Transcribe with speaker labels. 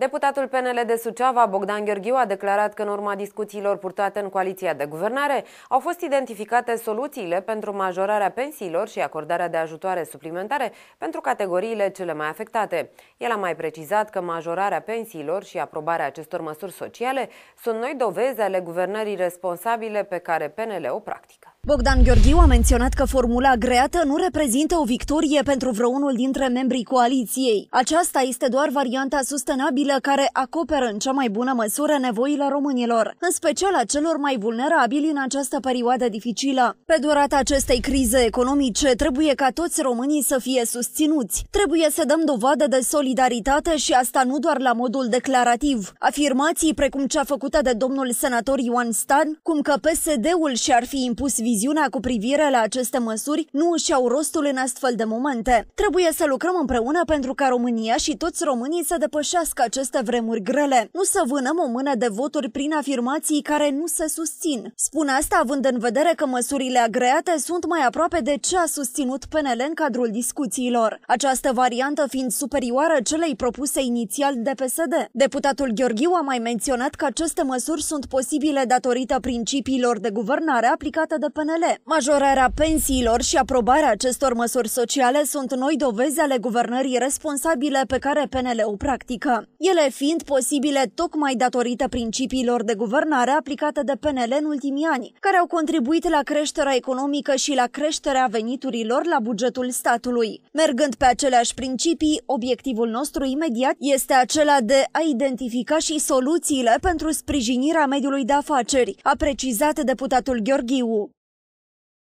Speaker 1: Deputatul PNL de Suceava, Bogdan Gheorghiu, a declarat că în urma discuțiilor purtate în coaliția de guvernare au fost identificate soluțiile pentru majorarea pensiilor și acordarea de ajutoare suplimentare pentru categoriile cele mai afectate. El a mai precizat că majorarea pensiilor și aprobarea acestor măsuri sociale sunt noi dovezi ale guvernării responsabile pe care PNL o practică.
Speaker 2: Bogdan Gheorghiu a menționat că formula agreată nu reprezintă o victorie pentru vreunul dintre membrii coaliției. Aceasta este doar varianta sustenabilă care acoperă în cea mai bună măsură nevoile românilor, în special a celor mai vulnerabili în această perioadă dificilă. Pe durata acestei crize economice, trebuie ca toți românii să fie susținuți. Trebuie să dăm dovadă de solidaritate și asta nu doar la modul declarativ. Afirmații precum cea făcută de domnul senator Ioan Stan, cum că PSD-ul și-ar fi impus viziunea cu privire la aceste măsuri nu își au rostul în astfel de momente. Trebuie să lucrăm împreună pentru ca România și toți românii să depășească aceste vremuri grele, nu să vânăm o mână de voturi prin afirmații care nu se susțin. Spun asta având în vedere că măsurile agreate sunt mai aproape de ce a susținut PNL în cadrul discuțiilor. Această variantă fiind superioară celei propuse inițial de PSD. Deputatul Gheorghiu a mai menționat că aceste măsuri sunt posibile datorită principiilor de guvernare aplicate de PNL. Majorarea pensiilor și aprobarea acestor măsuri sociale sunt noi dovezi ale guvernării responsabile pe care PNL o practică. Ele fiind posibile tocmai datorită principiilor de guvernare aplicate de PNL în ultimii ani, care au contribuit la creșterea economică și la creșterea veniturilor la bugetul statului. Mergând pe aceleași principii, obiectivul nostru imediat este acela de a identifica și soluțiile pentru sprijinirea mediului de afaceri, a precizat deputatul Gheorghiu.